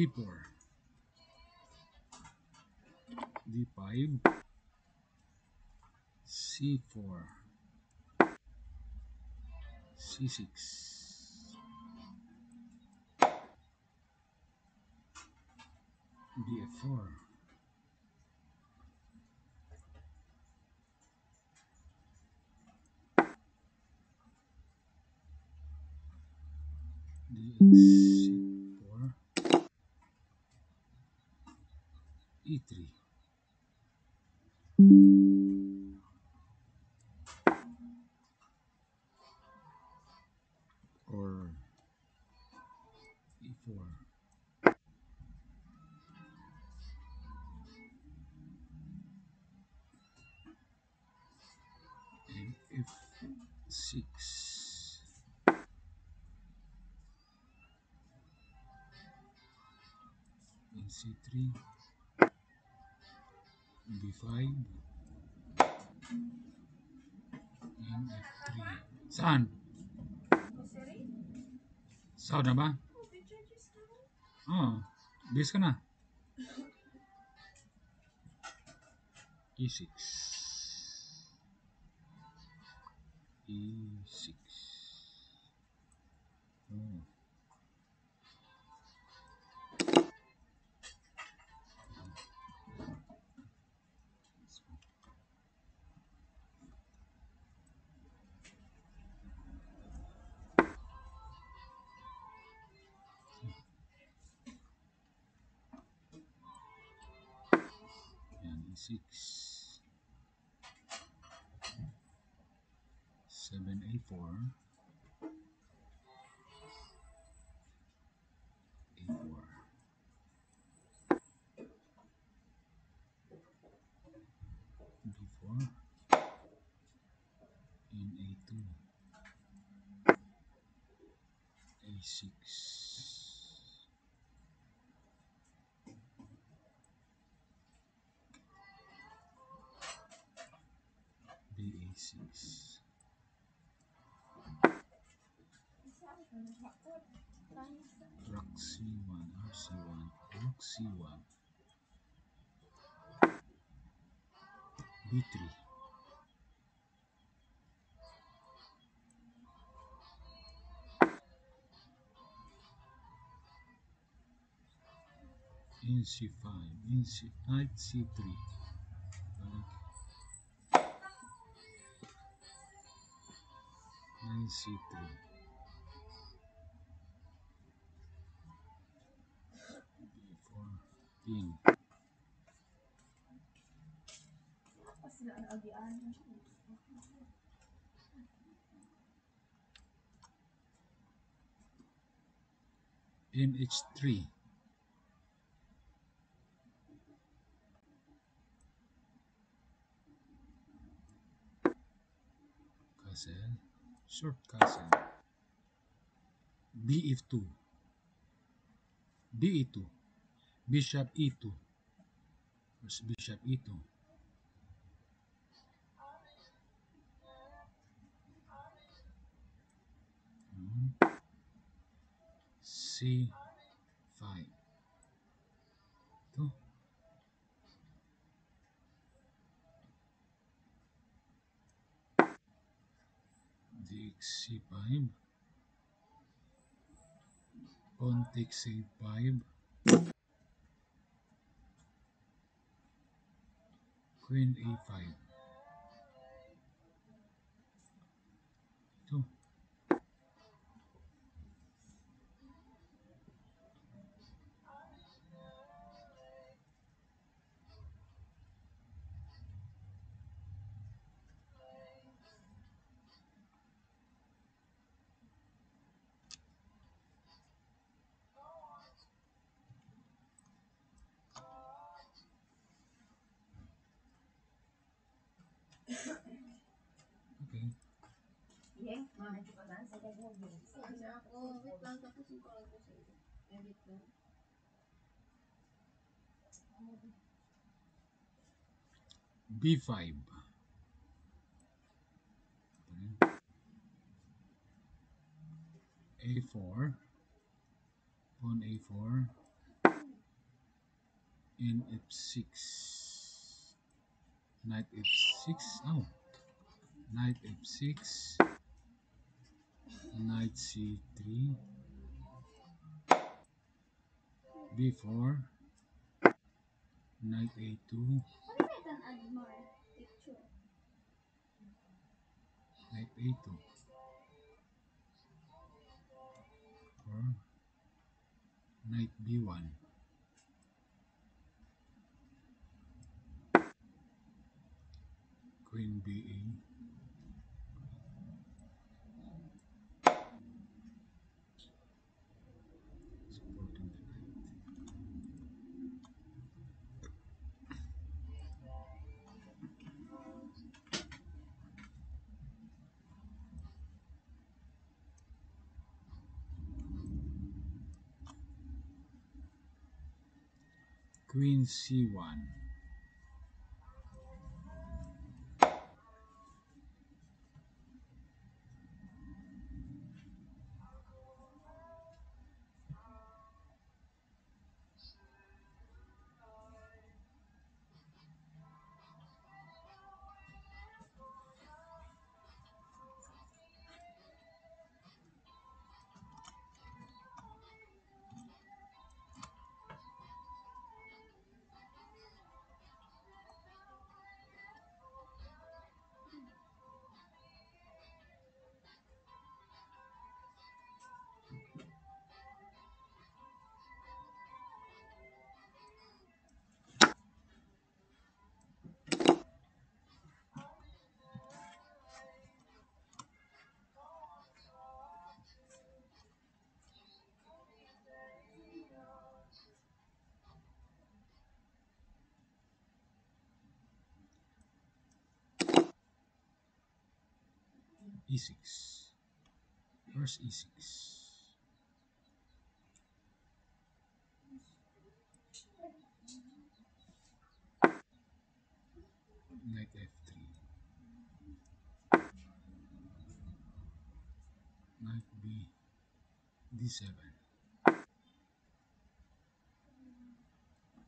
D4 D5 C4 C6 DF4 DX4 C3 B5 and F3 saan? Saan na ba? Oo. Bis ka na. E6 E6 oh. six seven eight four. Eight four. A two A six. BA6 Rock C1 RC1 Rock C1 B3 in C5 in C knight C3 9C3 14 MH3 Gazelle in H3 castle short castle bf2 be2 bishop e2 Where's bishop e2 Hmm. c5 ito dxc5 pawn takes c5 queen a5 ito okay Yeah, mana juga kan saya dah ngomong. Sana ako, wait lang tapos yung call ko sa iyo. Edit lang. b5 a4 pawn a4 and f6 knight f6 oh knight f6 knight c3 b4 knight a2 Ano ba ito add more picture? knight a2 or knight b1 living being. Queen C1 e6 first e6 knight f3 knight b d7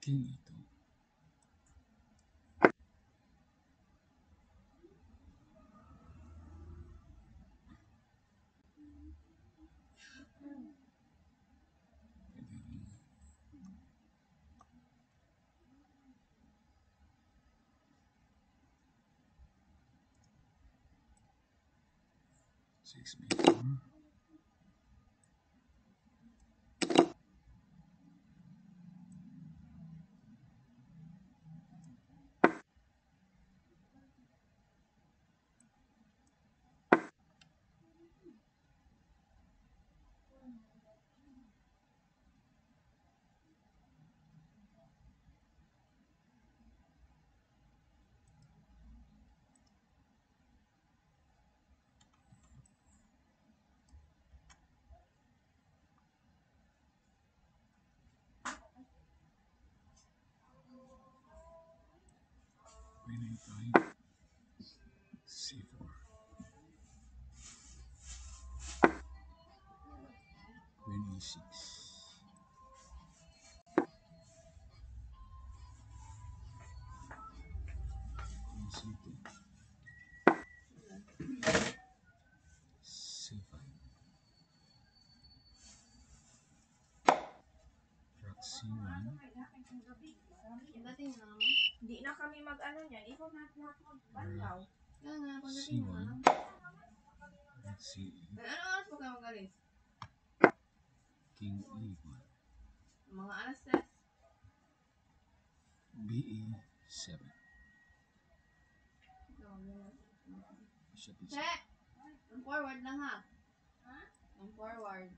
king e2 Six before. C4, Queen E6. C1 Rock C1 hindi na kami mag-ano niyan. Ikaw na lahat magbanlaw. Kaya nga, pagdating na c1 naman. rook c8 Ano oras po kayo magalis? king e1 Mga alas 3. be7 bishop e7 Che! Ang forward lang ha. Ang forward.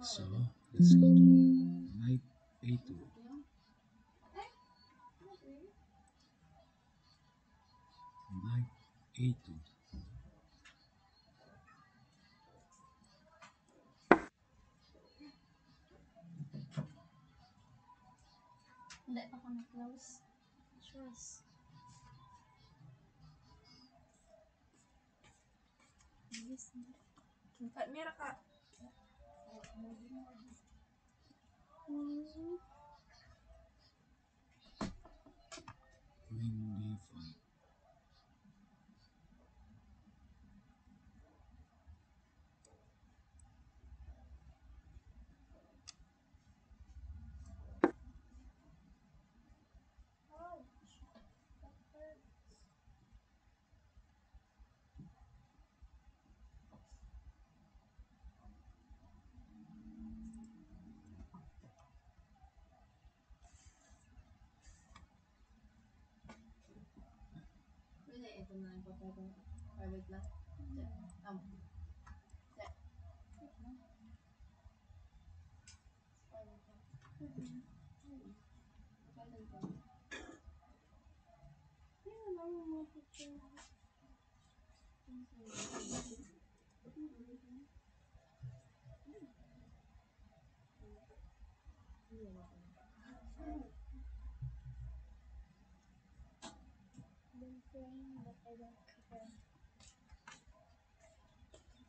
So, let's go to knight a2. Knight A2. Hindi pa kami close. Choice. Yes. Meron ka. Uhum. Windy. D5. Hindi, ito na lang po. Pero private lang. Tama. Private lang.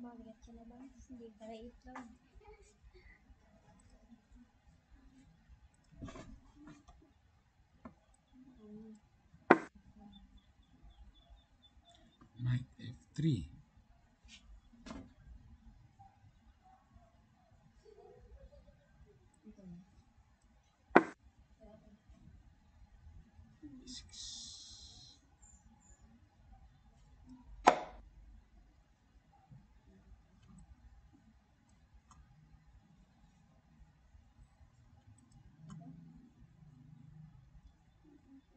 Mabigat siya na lang. Hindi para itlog. Knight F3.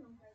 não vai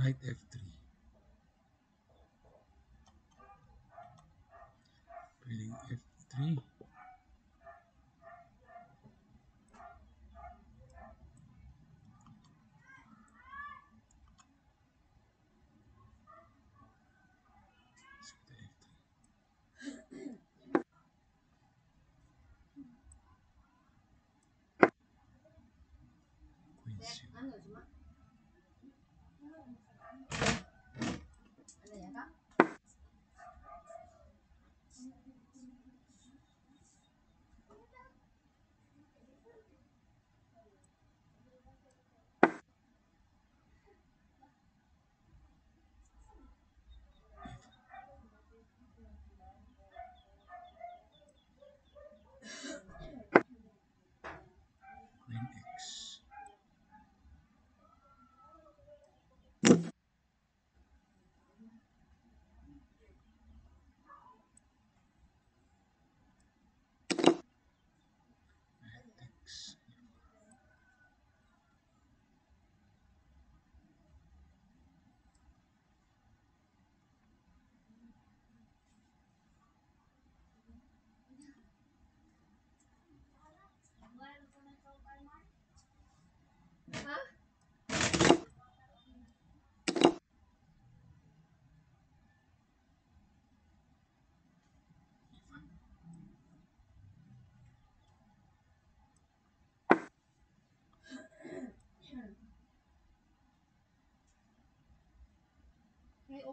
knight f3 playing f3 Queen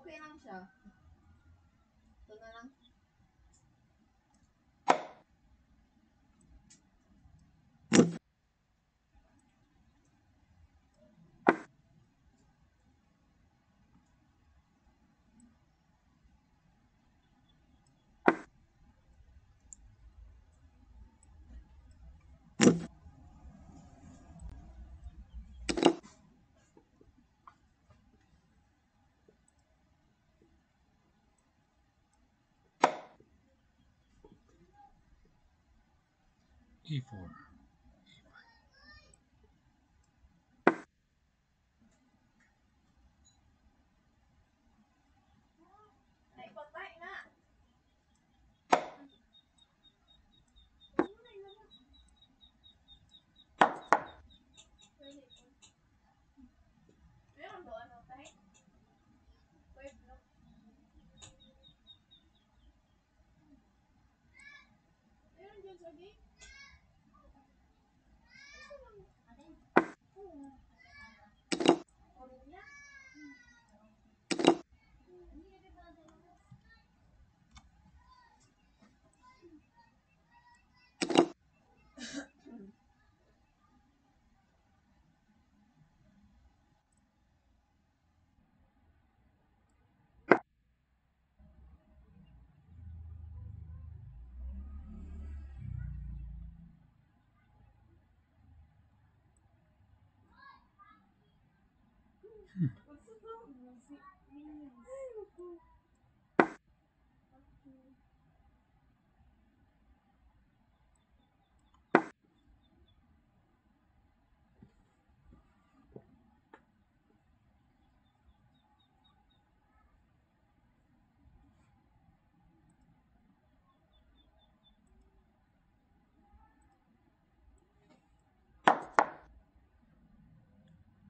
Okay, lang siya. E4.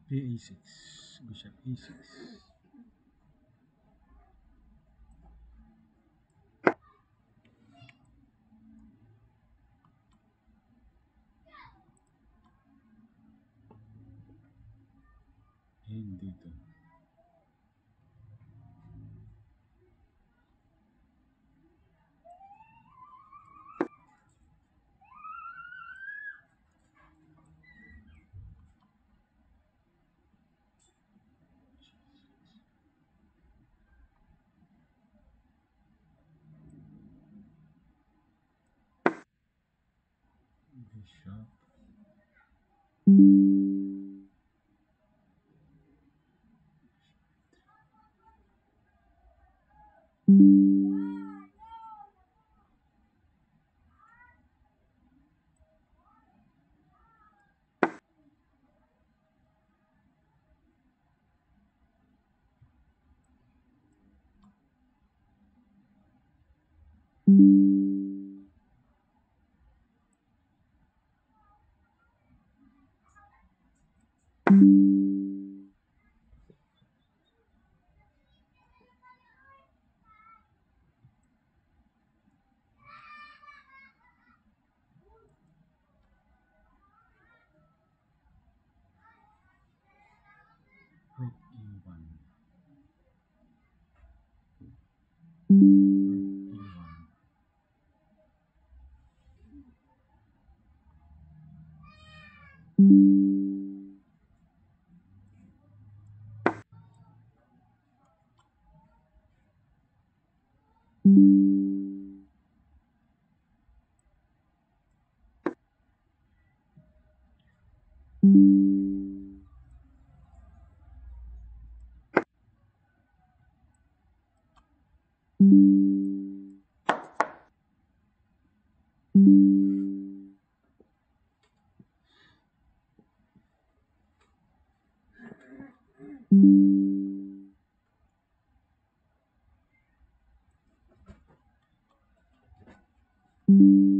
PE6 Diyos, Bishop Isis. And dito. 必须。thank mm -hmm. you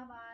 Bye bye.